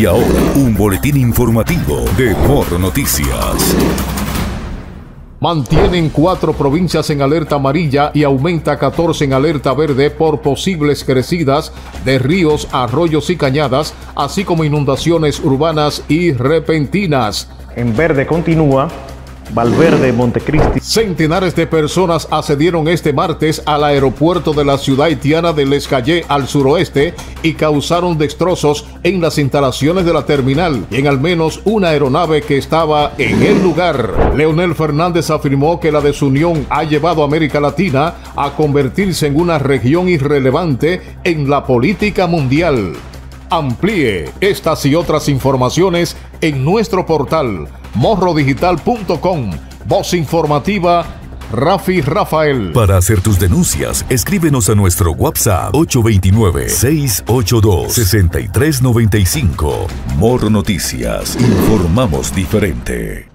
Y ahora, un boletín informativo de Morro Noticias. Mantienen cuatro provincias en alerta amarilla y aumenta 14 en alerta verde por posibles crecidas de ríos, arroyos y cañadas, así como inundaciones urbanas y repentinas. En verde continúa Valverde, Montecristi. Centenares de personas accedieron este martes al aeropuerto de la ciudad haitiana de Lescayé al suroeste y causaron destrozos en las instalaciones de la terminal y en al menos una aeronave que estaba en el lugar. Leonel Fernández afirmó que la desunión ha llevado a América Latina a convertirse en una región irrelevante en la política mundial. Amplíe estas y otras informaciones en nuestro portal morrodigital.com. Voz informativa Rafi Rafael. Para hacer tus denuncias, escríbenos a nuestro WhatsApp 829-682-6395. Morro Noticias. Informamos diferente.